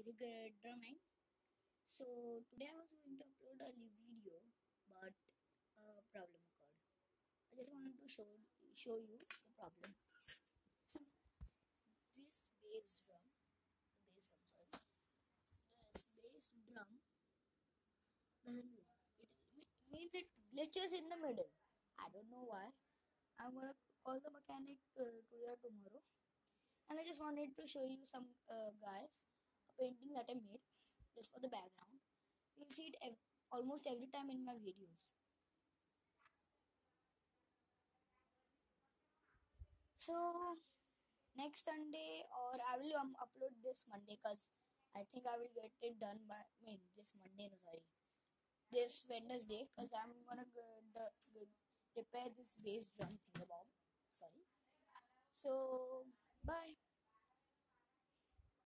Great Drumming. So today I was going to upload a new video, but a problem occurred. I just wanted to show show you the problem. This bass drum, the bass drum, sorry, this bass drum doesn't work. It, it means it glitches in the middle. I don't know why. I'm gonna call the mechanic uh, today or tomorrow and I just wanted to show you some uh, guys painting that I made just for the background. You'll see it ev- almost every time in my videos. So next Sunday or I will um, upload this Monday because I think I will get it done by I mean this Monday no sorry this Wednesday because I'm gonna go, the, go, repair this bass drum thing about sorry so bye